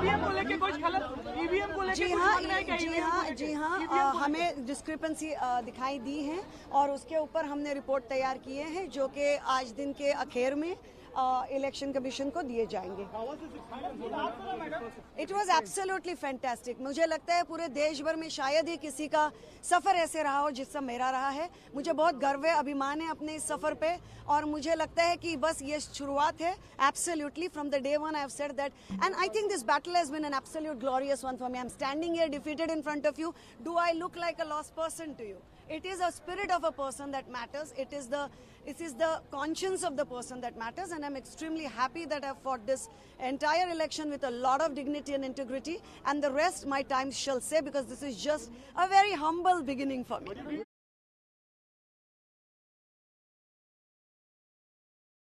EVM को जी हाँ जी हाँ जी हाँ हमें डिस्क्रिपेंसी दिखाई दी है और उसके ऊपर हमने रिपोर्ट तैयार किए हैं जो कि आज दिन के अखेर में इलेक्शन कमीशन को दिए जाएँगे। इट वॉज़ एब्सोल्युटली फैंटेस्टिक मुझे लगता है पूरे देश भर में शायद ही किसी का सफ़र ऐसे रहा हो जिससा मेरा रहा है। मुझे बहुत गर्व है, अभिमान है अपने इस सफ़र पे और मुझे लगता है कि बस ये शुरुआत है। Absolutely from the day one I have said that and I think this battle has been an absolute glorious one for me I am standing here defeated in front of you do I look like a lost person to you it is a spirit of a person that matters. It is the it is the conscience of the person that matters and i'm extremely happy that i've fought this entire election with a lot of dignity and integrity and the rest my time shall say because this is just a very humble beginning for me